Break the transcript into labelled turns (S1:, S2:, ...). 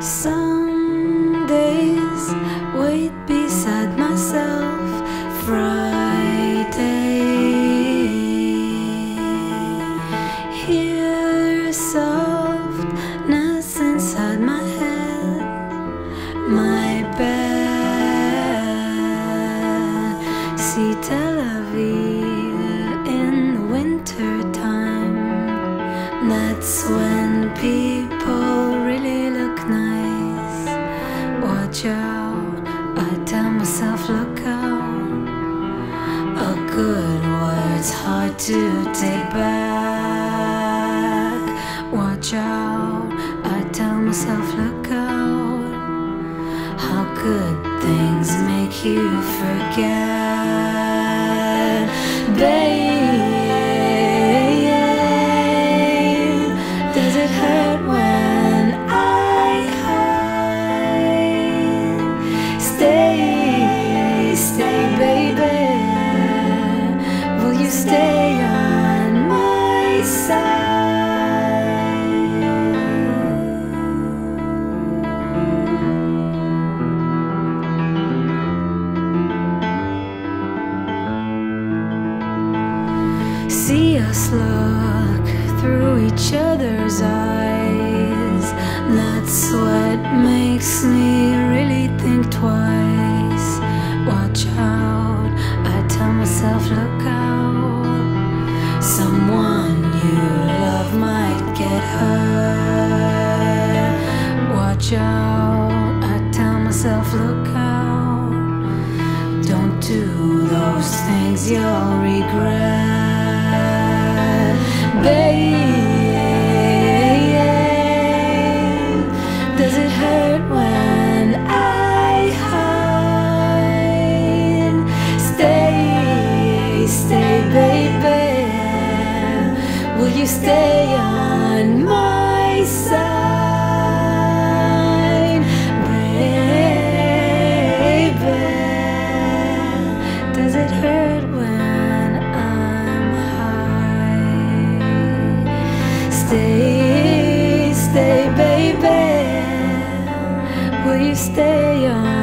S1: Some days wait beside myself Friday. Hear softness inside my head My bed. See Tel Aviv in the winter time. That's when people good word's hard to take back. Watch out, I tell myself look out. How good things make you forget. Babe, us look through each other's eyes. That's what makes me really think twice. Watch out, I tell myself, look out. Someone you love might get hurt. Watch out, I tell myself, look out. Don't do those things you'll regret. When I stay, stay, baby. Will you stay on Stay, stay,